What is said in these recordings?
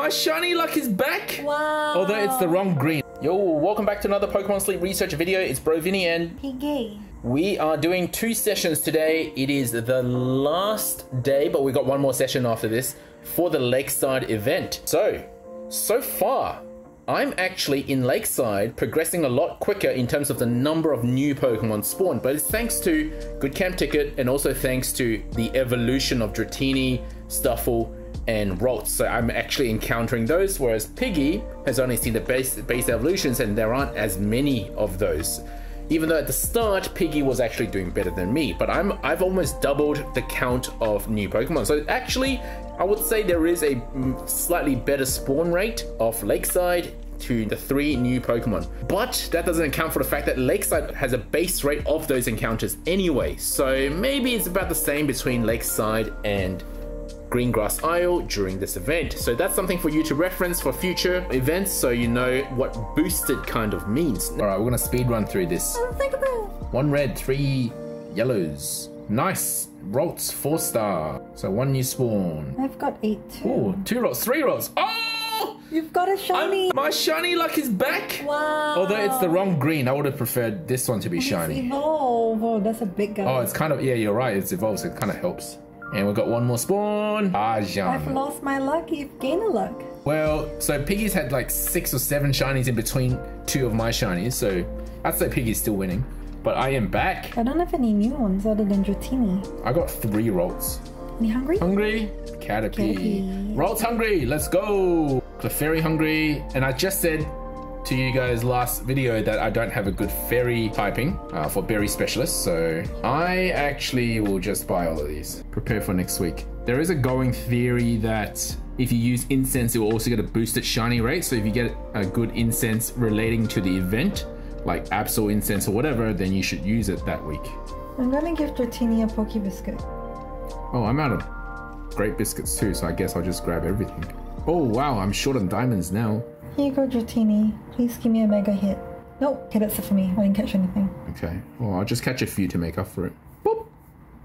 My shiny luck is back! Wow. Although it's the wrong green. Yo, welcome back to another Pokemon Sleep research video. It's Bro Vinny and Piggy. we are doing two sessions today. It is the last day, but we got one more session after this for the Lakeside event. So, so far, I'm actually in Lakeside progressing a lot quicker in terms of the number of new Pokemon spawned, but it's thanks to Good Camp Ticket and also thanks to the evolution of Dratini, Stufful, and Ralts. So I'm actually encountering those, whereas Piggy has only seen the base base evolutions and there aren't as many of those. Even though at the start Piggy was actually doing better than me, but I'm I've almost doubled the count of new Pokemon. So actually, I would say there is a slightly better spawn rate of Lakeside to the three new Pokemon. But that doesn't account for the fact that Lakeside has a base rate of those encounters anyway. So maybe it's about the same between Lakeside and Greengrass Isle during this event. So that's something for you to reference for future events so you know what boosted kind of means. All right, we're gonna speed run through this. Oh, think about One red, three yellows. Nice. Ralts, four star. So one new spawn. I've got eight. Oh, two Ralts, three Ralts. Oh! You've got a shiny. I'm- my shiny luck is back! wow. Although it's the wrong green, I would have preferred this one to be shiny. Evolve. Oh, that's a big guy. Oh, it's kind of, yeah, you're right. It's evolves, it kind of helps. And we've got one more spawn. I've lost my luck. You've gained a luck. Well, so Piggy's had like six or seven shinies in between two of my shinies, so I'd say Piggy's still winning. But I am back. I don't have any new ones other than Dratini. I got three Ralts. You hungry? Hungry? Caterpie. Caterpie. Ralts hungry. Let's go. Clefairy hungry. And I just said to you guys last video that I don't have a good fairy typing uh, for berry specialists. So I actually will just buy all of these. Prepare for next week. There is a going theory that if you use incense, it will also get a boosted shiny rate. So if you get a good incense relating to the event, like Absol incense or whatever, then you should use it that week. I'm gonna give Dratini a Poke Biscuit. Oh, I'm out of great biscuits too, so I guess I'll just grab everything. Oh wow, I'm short on diamonds now. Here you go, Dratini. Please give me a mega hit. Nope. Okay, that's it for me. I didn't catch anything. Okay, well I'll just catch a few to make up for it. Boop,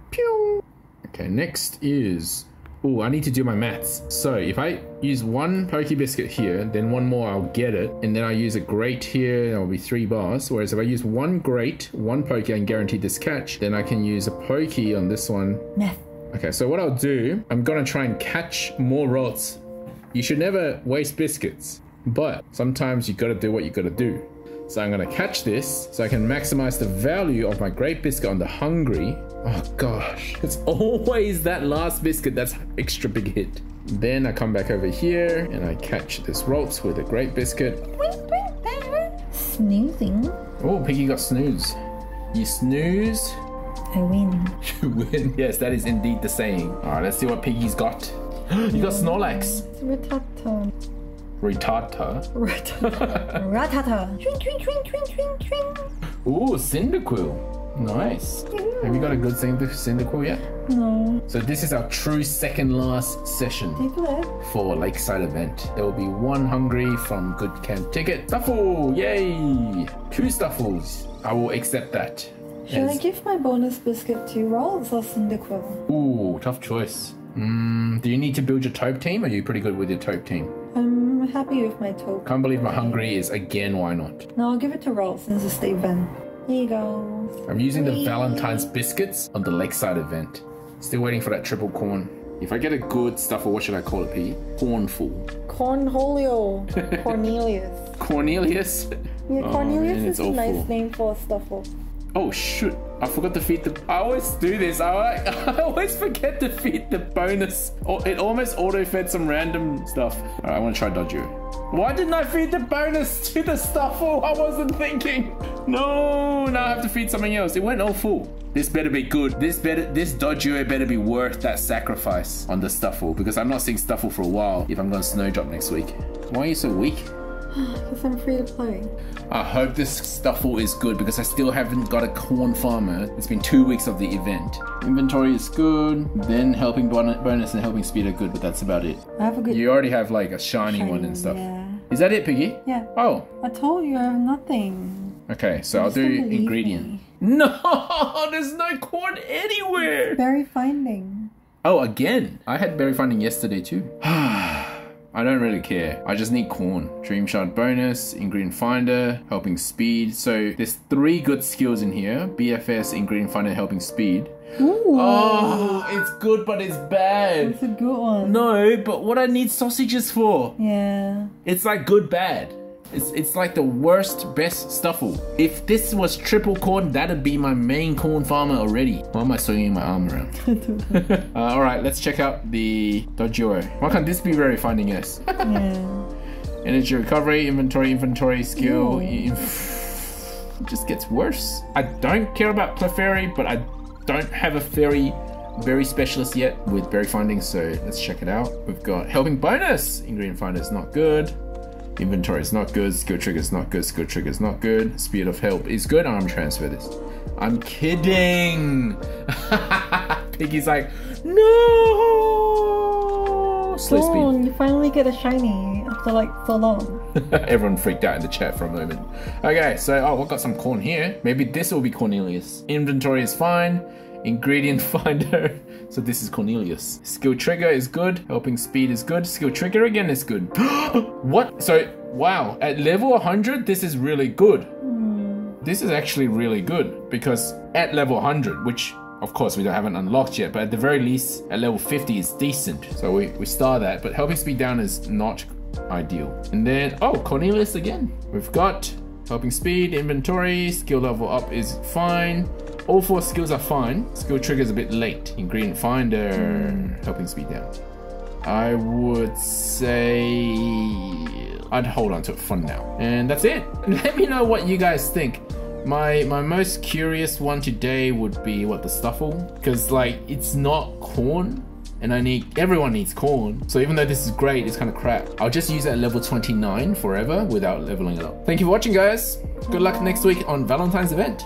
pew. Okay, next is. Oh, I need to do my maths. So if I use one Poke Biscuit here, then one more, I'll get it. And then I use a Great here, that'll be three bars. Whereas if I use one Great, one Poke, and guarantee this catch, then I can use a Poke on this one Meth. Okay, so what I'll do, I'm gonna try and catch more Ralts. You should never waste biscuits, but sometimes you gotta do what you gotta do. So I'm gonna catch this so I can maximize the value of my great biscuit on the hungry. Oh gosh, it's always that last biscuit that's extra big hit. Then I come back over here and I catch this Ralts with a great biscuit. Snoozing. Oh, Piggy got snooze. You snooze, I win. you win. Yes, that is indeed the saying. Alright, let's see what Piggy's got. you got Snorlax. It's Rattata. Retata. Rattata. Rattata. Twing, twing, twing, twing, twing, twing. Ooh, Cyndaquil. Nice. Have you got a good Cynd- Cyndaquil yet? No. So this is our true second last session Take a look. for Lakeside event. There will be one hungry from Good Camp Ticket. Stufful! Yay! Two Stuffuls. I will accept that. Should I give my bonus biscuit to Ralts or Cyndaquil? Ooh, tough choice. Mm, do you need to build your Taupe team? Or are you pretty good with your Taupe team? I'm happy with my token. Can't believe my hungry is again, why not? No, I'll give it to Ralts since it's the event. Here you go. I'm using the Valentine's biscuits on the Lakeside event. Still waiting for that triple corn. If I get a good stuff, or what should I call it, P? Cornful. Cornholio. Cornelius. Cornelius? Yeah, Oh, Cornelius man, is a nice name for a stufful. Oh shoot! I forgot to feed the. I always do this. I, I always forget to feed the bonus. Or It almost auto fed some random stuff. Alright, I want to try dodge you. Why didn't I feed the bonus to the stufful? Oh, I wasn't thinking. No, now I have to feed something else. It went all full. This better be good. This better. This dodger better be worth that sacrifice on the stufful because I'm not seeing stufful for a while. If I'm going to snowdrop next week. Why are you so weak? Because I'm free to play. I hope this stufful is good because I still haven't got a corn farmer. It's been two weeks of the event. Inventory is good. Then helping bonus and helping speed are good, but that's about it. I have a good. You already have like a shiny, one and stuff. Yeah. Is that it, Piggy? Yeah. Oh, I told you I have nothing. okay. So I'll do ingredient. me. No, there's no corn anywhere. Berry finding. Oh, again. I had berry finding yesterday too. I don't really care. I just need corn. Dream shard bonus, ingredient finder, helping speed. So there's three good skills in here. BFS, ingredient finder, helping speed. Ooh, Oh, it's good, but it's bad. it's a good one. No, but what I need sausages for? Yeah. It's like good bad. It's it's like the worst best stufful. If this was triple corn, that'd be my main corn farmer already. Why am I swinging my arm around? uh, all right, let's check out the Dojuro. Why can't this be very finding yes? yeah. Energy recovery, inventory, inventory, skill. Ooh. in- It just gets worse. I don't care about Clefairy, but I don't have a fairy berry specialist yet with berry finding, so let's check it out. We've got helping bonus. Ingredient finder is not good. Inventory is not good. Skill trigger is not good. Skill trigger is not good. Speed of help is good. Arm transfer this. I'm kidding. Piggy's like, no. Slow speed. You finally get a shiny after like so long. Everyone freaked out in the chat for a moment. Okay, so oh, we've got some corn here. Maybe this will be Cornelius. Inventory is fine. Ingredient finder. So this is Cornelius. Skill trigger is good. Helping speed is good. Skill trigger again is good. what? So wow, at level 100, this is really good. Hmm. This is actually really good because at level 100, which of course we don't haven't unlocked yet, but at the very least at level 50 is decent. So we, we star that, but helping speed down is not ideal. And then, oh, Cornelius again. We've got helping speed, inventory, skill level up is fine. All four skills are fine. Skill trigger is a bit late. Ingredient finder, helping speed down. I would say I'd hold on to it for now. And that's it. Let me know what you guys think. My my most curious one today would be what the stufful because like it's not corn and I need everyone needs corn. So even though this is great, it's kind of crap. I'll just use it at level 29 forever without leveling it up. Thank you for watching guys. Good luck next week on Valentine's event.